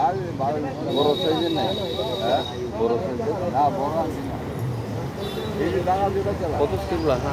বড় সাইজের নাই হ্যাঁ? বড় সাইজের? না বড় না। কত স্টিপলা রাখা